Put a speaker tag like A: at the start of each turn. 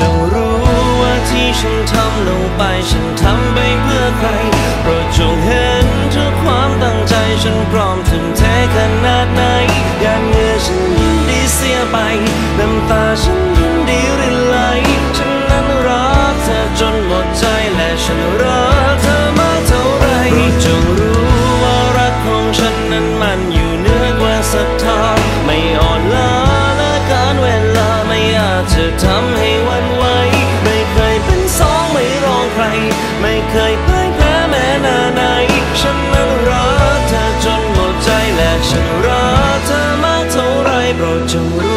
A: จงรู้ว่าที่ฉันทำลงไป ฉันทำไปเพื่อใคร โปรดจงเห็นทุกความตั้งใจฉันพร้อมถึงแท้ขนาดไหนยานเงื่อฉันยินดีเสียไป น้ำตาฉันยินดีรินไหล ฉันนั้นรักเธอจนหมดใจและฉันรักเธอมากเท่าไรโปรดจงรู้ว่ารักของฉันนั้นมันอยู่เหนือกว่าศรัทธาไม่อ่อน ไม่เคยพ่ายแพ้แม้นาไหน ฉันนั้นรอเธอจนหมดใจและฉันรอเธอมากเท่าไรโปรดจงรู้